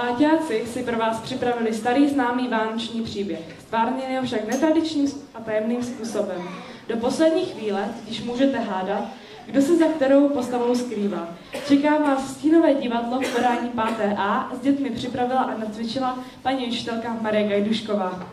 Páťáci si pro vás připravili starý známý vánoční příběh, stvárněný je však netradičním a tajemným způsobem. Do poslední chvíle když můžete hádat, kdo se za kterou postavou skrývá. Čeká vás stínové divadlo v podání 5. A s dětmi připravila a nacvičila paní učitelka Marie Gajdušková.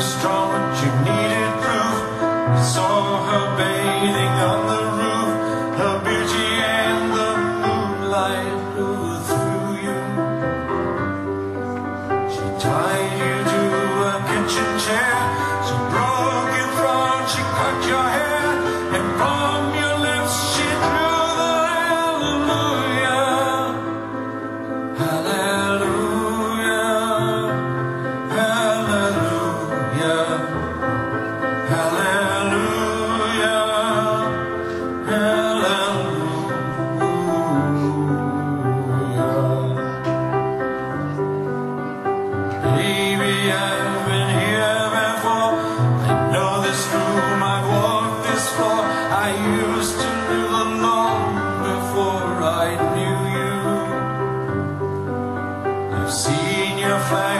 she needed proof. Saw her bathing on the roof, her beauty and the moonlight you. She tied you to a kitchen chair, she broke your she cut your hair, and room I walked this far I used to live alone before I knew you. I've seen your flag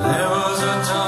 There was a time.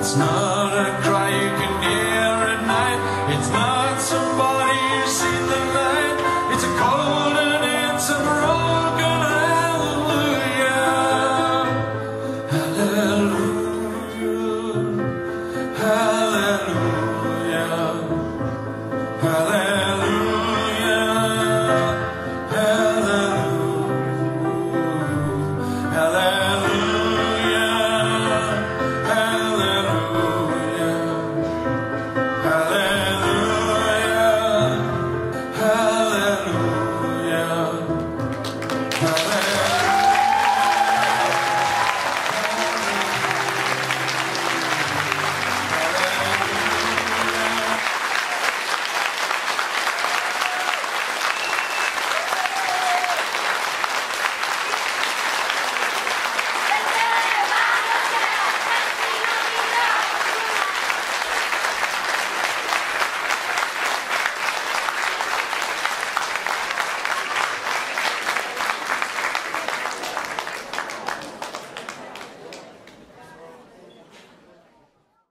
It's not a cry you can hear at night. It's not somebody you see in the night. It's a cold and it's a broken hallelujah. Hallelujah. Hallelujah. Hallelujah.